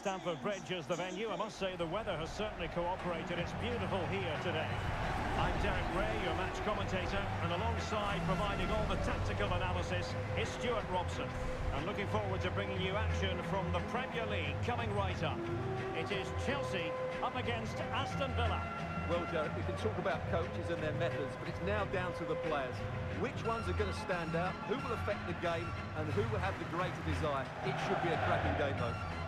Stamford Bridge is the venue. I must say the weather has certainly cooperated. It's beautiful here today. I'm Derek Ray, your match commentator, and alongside providing all the tactical analysis is Stuart Robson. I'm looking forward to bringing you action from the Premier League coming right up. It is Chelsea up against Aston Villa. Well, Derek, we can talk about coaches and their methods, but it's now down to the players. Which ones are going to stand out, who will affect the game, and who will have the greater desire? It should be a cracking game, though.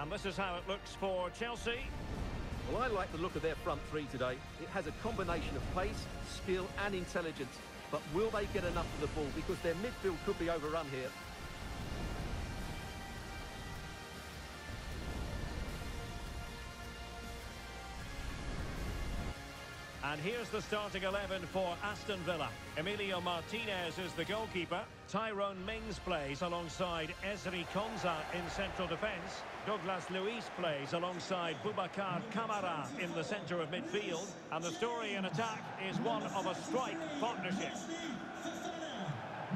And this is how it looks for Chelsea. Well, I like the look of their front three today. It has a combination of pace, skill and intelligence. But will they get enough of the ball? Because their midfield could be overrun here. And here's the starting 11 for Aston Villa. Emiliano Martinez is the goalkeeper. Tyrone Mings plays alongside Ezri Konsa in central defence. Douglas Luiz plays alongside Boubacar Kamara in the centre of midfield. And the story in attack is one of a strike partnership.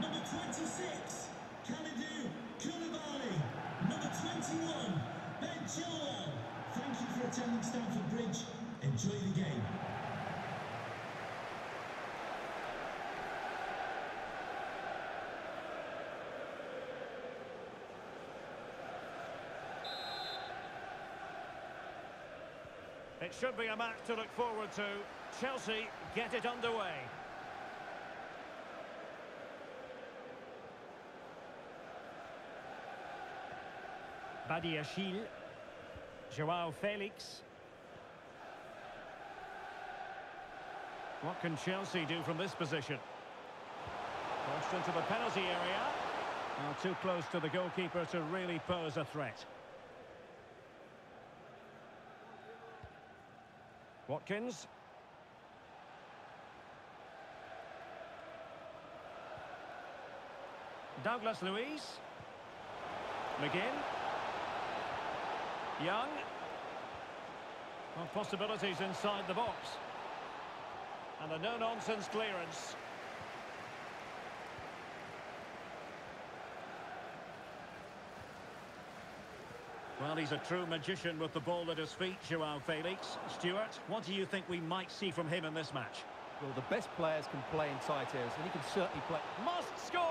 Number 26, Kalidou Koulibaly. Number 21, Ben Chilwell. Thank you for attending Stamford Bridge. Enjoy the game. It should be a match to look forward to. Chelsea get it underway. Badiashile. Joao Felix. What can Chelsea do from this position? Pushed into the penalty area. Well, too close to the goalkeeper to really pose a threat. Watkins. Douglas Luiz. McGinn. Young. Well, possibilities inside the box. And a no-nonsense clearance. Well, he's a true magician with the ball at his feet, Joao Felix. Stuart, what do you think we might see from him in this match? Well, the best players can play in tight areas, and he can certainly play... Must score!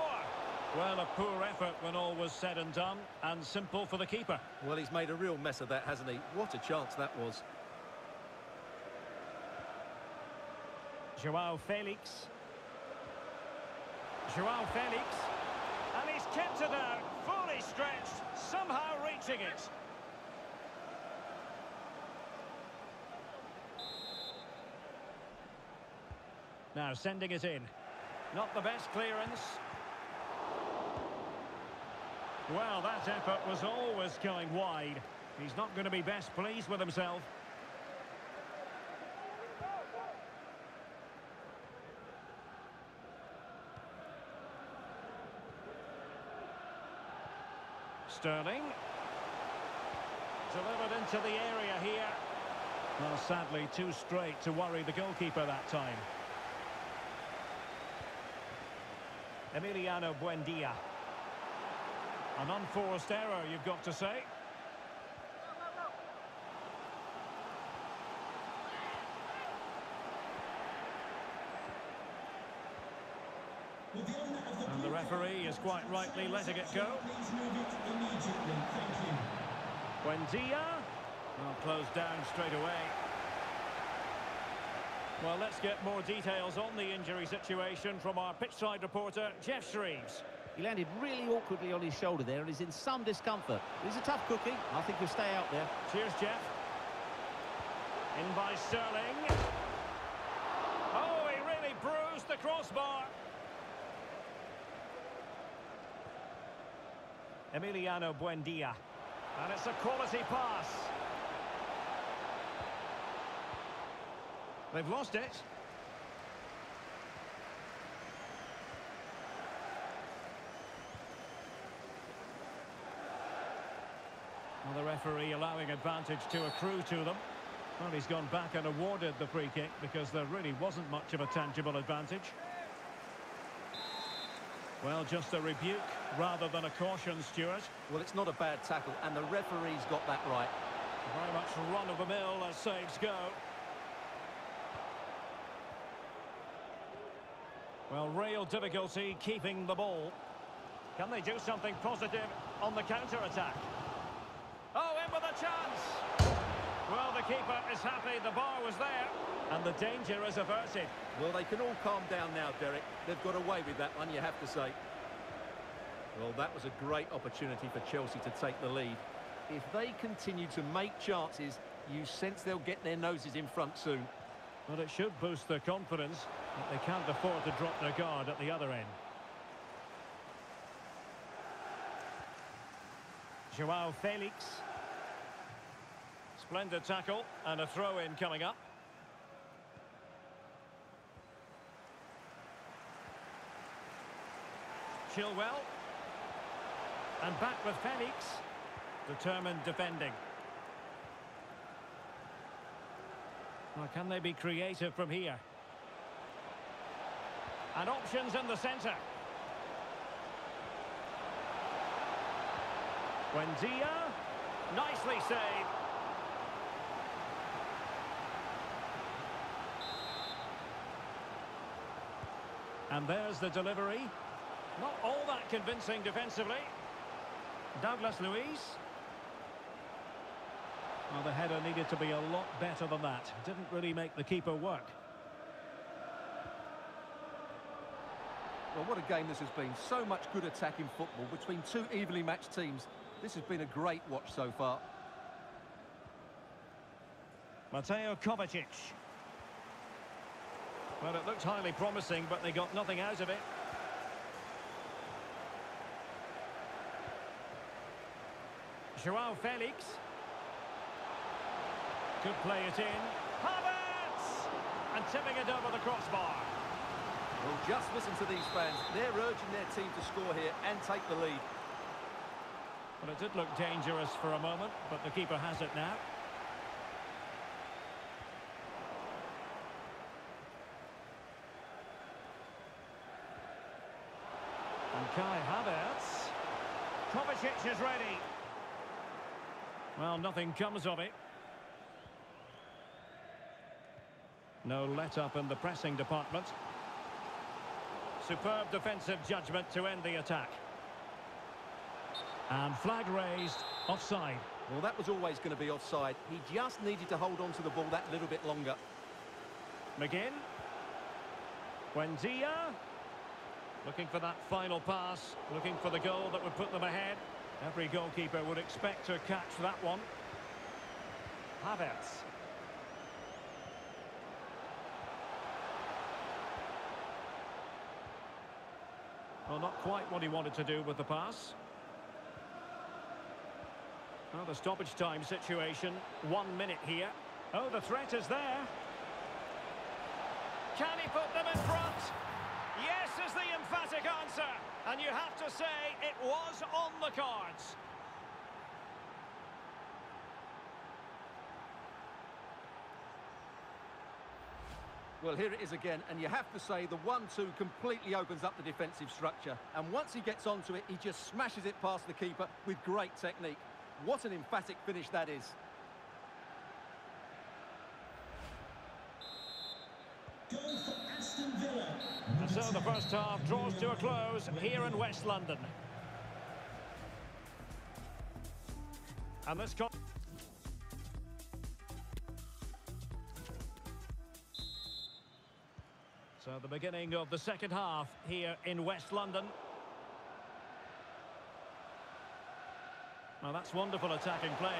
Well, a poor effort when all was said and done, and simple for the keeper. Well, he's made a real mess of that, hasn't he? What a chance that was. Joao Felix. Joao Felix. And he's kept it out, stretched, somehow reaching it. Now sending it in. Not the best clearance. Well, that effort was always going wide. He's not going to be best pleased with himself. Sterling. Delivered into the area here. Well, sadly, too straight to worry the goalkeeper that time. Emiliano Buendia. An unforced error, you've got to say. With the owner of the And the referee is quite rightly letting it go. Please immediately. Thank you. Buendia. Well, closed down straight away. Well, let's get more details on the injury situation from our pitchside reporter, Geoff Shreeves. He landed really awkwardly on his shoulder there and is in some discomfort. He's a tough cookie. I think he'll stay out there. Cheers, Geoff. In by Sterling. Oh, he really bruised the crossbar. Emiliano Buendia. And it's a quality pass. They've lost it. Well, referee allowing advantage to accrue to them. Well, he's gone back and awarded the free kick because there really wasn't much of a tangible advantage. Well, just a rebuke rather than a caution, Stuart. Well, it's not a bad tackle, and the referee's got that right. Very much run-of-the-mill as saves go. Well, real difficulty keeping the ball. Can they do something positive on the counter-attack? Oh, in with a chance! Well, the keeper is happy the bar was there, and the danger is averted. Well, they can all calm down now, Derek. They've got away with that one, you have to say. Well, that was a great opportunity for Chelsea to take the lead. If they continue to make chances, you sense they'll get their noses in front soon. But it should boost their confidence that they can't afford to drop their guard at the other end. Joao Felix. Splendid tackle and a throw-in coming up. Chilwell. And back with Felix. Determined defending. Well, can they be creative from here? And options in the centre. Buendia. Nicely saved. And there's the delivery. Not all that convincing defensively. Douglas Luiz. Well, the header needed to be a lot better than that. Didn't really make the keeper work. Well, what a game this has been. So much good attacking football between two evenly matched teams. This has been a great watch so far. Mateo Kovacic. Well, it looked highly promising, but they got nothing out of it. Joao Felix. Could play it in. Havertz! And tipping it over the crossbar. Well, just listen to these fans. They're urging their team to score here and take the lead. Well, it did look dangerous for a moment, but the keeper has it now. And Kai Havertz. Kovacic is ready. Well, nothing comes of it. No let-up in the pressing department. Superb defensive judgment to end the attack. And flag raised, offside. Well, that was always going to be offside. He just needed to hold on to the ball that little bit longer. McGinn. Buendia. Looking for that final pass. Looking for the goal that would put them ahead. Every goalkeeper would expect to catch that one. Havertz. Well, not quite what he wanted to do with the pass. Well, the stoppage time situation. One minute here. Oh, the threat is there. Can he put them in front? Yes is the emphatic answer. And you have to say it was on the cards. Well, here it is again, and you have to say the 1-2 completely opens up the defensive structure. And once he gets onto it, he just smashes it past the keeper with great technique. What an emphatic finish that is. Goal for Aston Villa. And so the first half draws to a close here in West London. And this... So the beginning of the second half here in West London. Well, that's wonderful attacking play.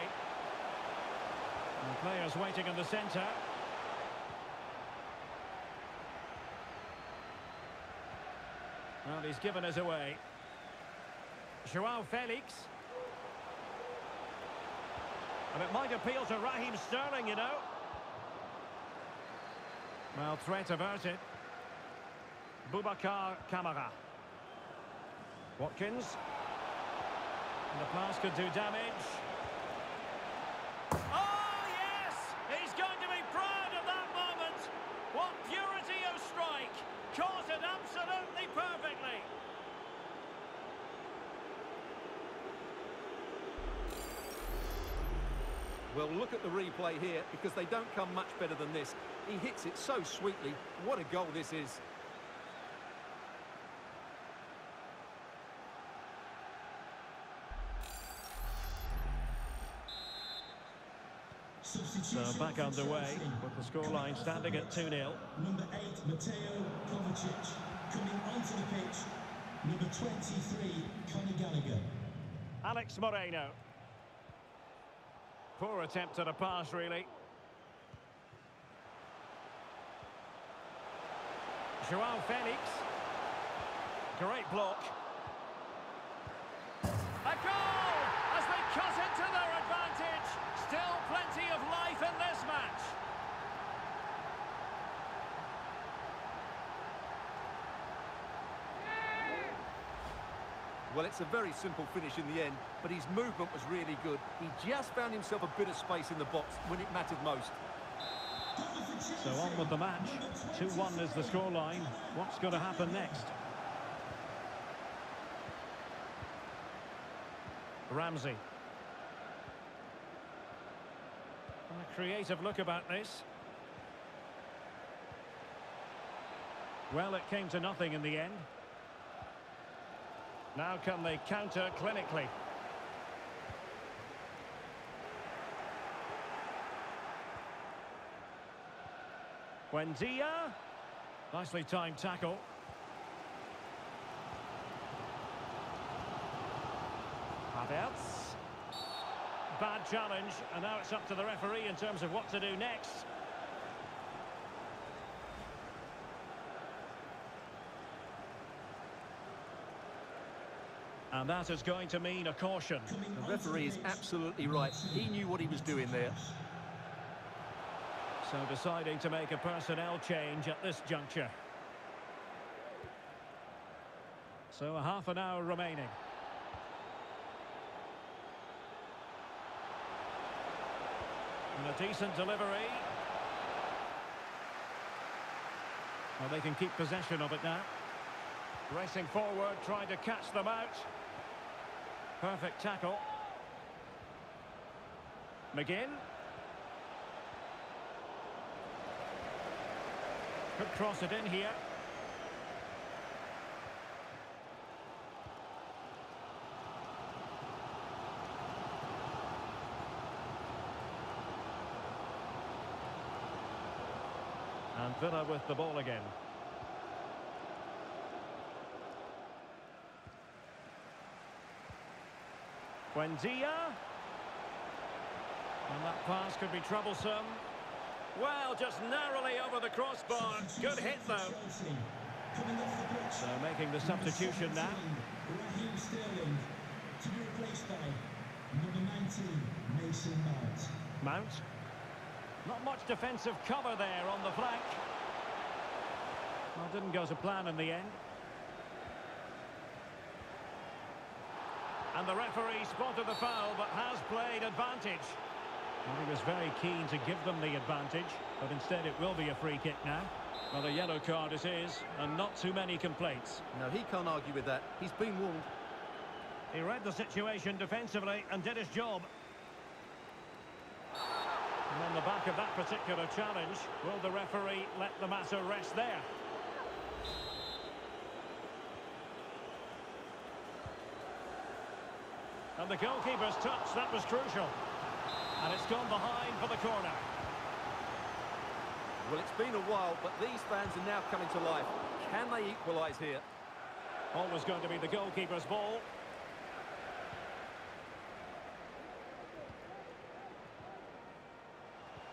And players waiting in the centre. Well, he's given us away. Joao Felix. And it might appeal to Raheem Sterling, you know. Well, threat averted. Boubacar Kamara. Watkins. And the pass could do damage. What purity of strike! Caught it absolutely perfectly! Well, look at the replay here because they don't come much better than this. He hits it so sweetly. What a goal this is. So Substitution back for underway with the scoreline standing at 2-0. Number 8, Mateo Kovacic. Coming onto the pitch, number 23, Conor Gallagher. Alex Moreno. Poor attempt at a pass, really. Joao Felix. Great block. Well, it's a very simple finish in the end, but his movement was really good. He just found himself a bit of space in the box when it mattered most. So on with the match. 2-1 is the scoreline. What's going to happen next? Ramsey. A creative look about this. Well, it came to nothing in the end. Now can they counter clinically? Buendia. Nicely timed tackle. Havertz. Bad challenge, and now it's up to the referee in terms of what to do next. And that is going to mean a caution. The referee is absolutely right. He knew what he was doing there. So deciding to make a personnel change at this juncture. So a half an hour remaining. And a decent delivery. Well, they can keep possession of it now. Racing forward, trying to catch them out. Perfect tackle. McGinn. Could cross it in here. And Villa with the ball again. Buendia. And that pass could be troublesome. Well, just narrowly over the crossbar. Good hit, though. So making the substitution now. Raheem Sterling to be replaced by number 19, Mason Mount. Mount. Not much defensive cover there on the flank. Well, didn't go to plan in the end. And the referee spotted the foul, but has played advantage. Well, he was very keen to give them the advantage, but instead it will be a free kick now. Well, a yellow card it is, and not too many complaints. No, he can't argue with that. He's been warned. He read the situation defensively and did his job. And on the back of that particular challenge, will the referee let the matter rest there? And the goalkeeper's touch, that was crucial. And it's gone behind for the corner. Well, it's been a while, but these fans are now coming to life. Can they equalise here? Always going to be the goalkeeper's ball.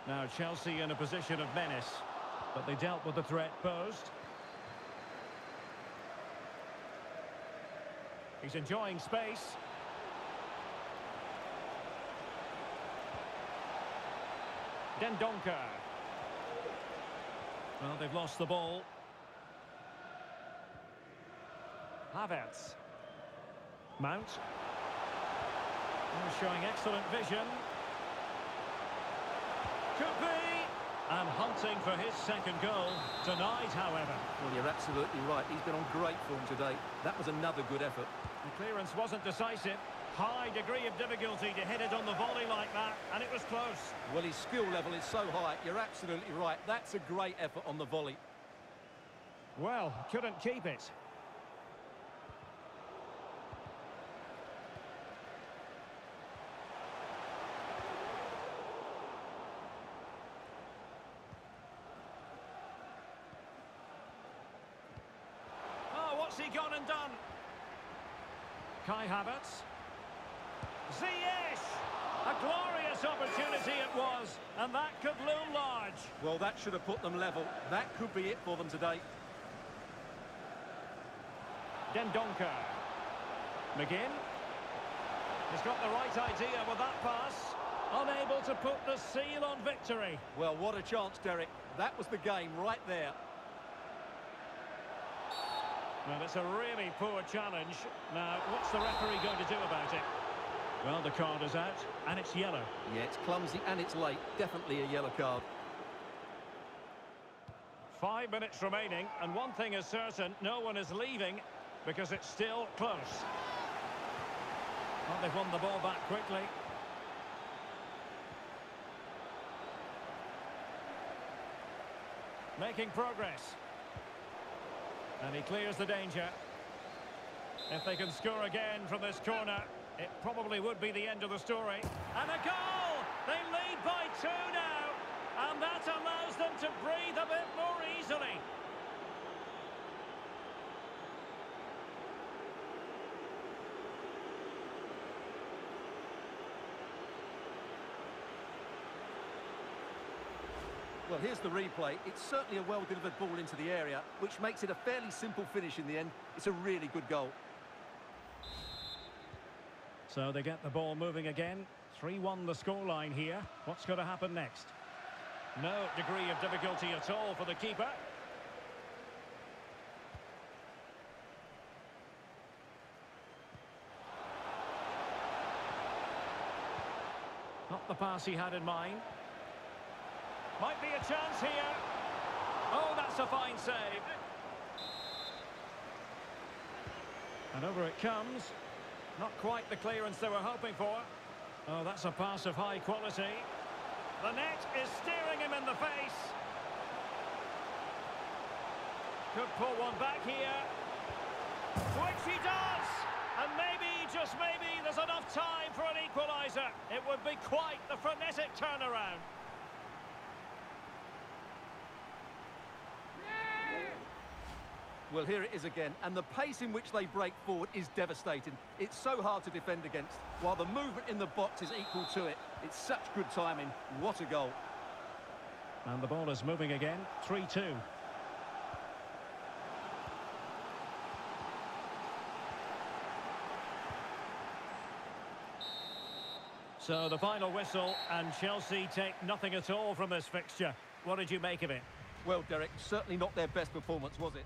Now Chelsea in a position of menace, but they dealt with the threat posed. He's enjoying space. Dendoncker. Well, they've lost the ball. Havertz. Mount. Oh, showing excellent vision. Could be. And hunting for his second goal. Denied, however. Well, you're absolutely right. He's been on great form today. That was another good effort. The clearance wasn't decisive. High degree of difficulty to hit it on the volley like that, and it was close. Well, his skill level is so high. You're absolutely right. That's a great effort on the volley. Well, couldn't keep it. Oh, what's he gone and done? Kai Havertz. Ziyech! A glorious opportunity it was, and that could loom large. Well, that should have put them level. That could be it for them today. Dendoncker. McGinn. He's got the right idea with that pass. Unable to put the seal on victory. Well, what a chance, Derek. That was the game right there. Well, it's a really poor challenge. Now, what's the referee going to do about it? Well, the card is out, and it's yellow. Yeah, it's clumsy and it's late. Definitely a yellow card. Five minutes remaining, and one thing is certain, no one is leaving because it's still close. Well, they've won the ball back quickly. Making progress. And he clears the danger. If they can score again from this corner, it probably would be the end of the story. And a goal! They lead by two now. And that allows them to breathe a bit more easily. Well, here's the replay. It's certainly a well-delivered ball into the area, which makes it a fairly simple finish in the end. It's a really good goal. So they get the ball moving again. 3-1 the scoreline here. What's going to happen next? No degree of difficulty at all for the keeper. Not the pass he had in mind. Might be a chance here. Oh, that's a fine save. And over it comes. Not quite the clearance they were hoping for. Oh, that's a pass of high quality. The net is steering him in the face. Could pull one back here. Which he does! And maybe, just maybe, there's enough time for an equaliser. It would be quite the frenetic turnaround. Well, here it is again, and the pace in which they break forward is devastating. It's so hard to defend against, while the movement in the box is equal to it. It's such good timing. What a goal. And the ball is moving again. 3-2. So the final whistle, and Chelsea take nothing at all from this fixture. What did you make of it? Well, Derek, certainly not their best performance, was it?